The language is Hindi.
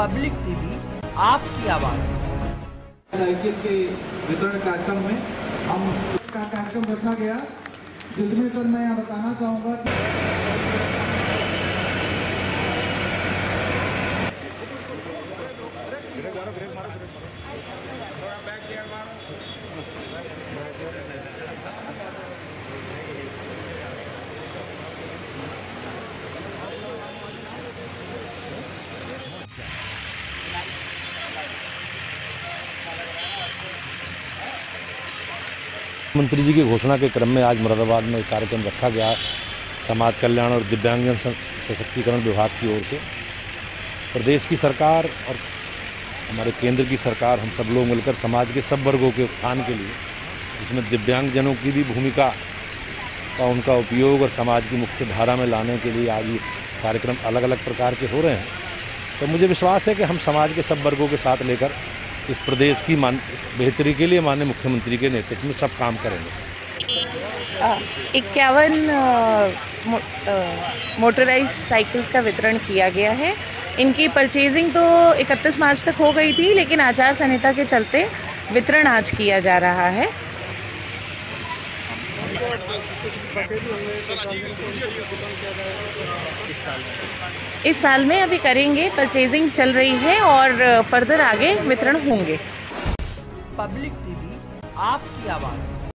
पब्लिक टीवी, आपकी आवाज़। साइकिल के वितरण कार्यक्रम में हम का कार्यक्रम रखा गया, जिसमें सर मैं यहाँ बताना चाहूँगा कि मंत्री जी की घोषणा के क्रम में आज मुरादाबाद में एक कार्यक्रम रखा गया। समाज कल्याण और दिव्यांगजन सशक्तिकरण विभाग की ओर से। प्रदेश की सरकार और हमारे केंद्र की सरकार, हम सब लोग मिलकर समाज के सब वर्गों के उत्थान के लिए, जिसमें दिव्यांगजनों की भी भूमिका का उनका उपयोग और समाज की मुख्य धारा में लाने के लिए आज ये कार्यक्रम अलग अलग प्रकार के हो रहे हैं। तो मुझे विश्वास है कि हम समाज के सब वर्गों के साथ लेकर इस प्रदेश की मान, बेहतरी के लिए माननीय मुख्यमंत्री के नेतृत्व में सब काम करेंगे। इक्यावन मोटराइज साइकिल्स का वितरण किया गया है। इनकी परचेजिंग तो 31 मार्च तक हो गई थी, लेकिन आचार संहिता के चलते वितरण आज किया जा रहा है। इस साल में अभी करेंगे परचेजिंग चल रही है और फर्दर आगे वितरण होंगे। पब्लिक टीवी, आपकी आवाज़।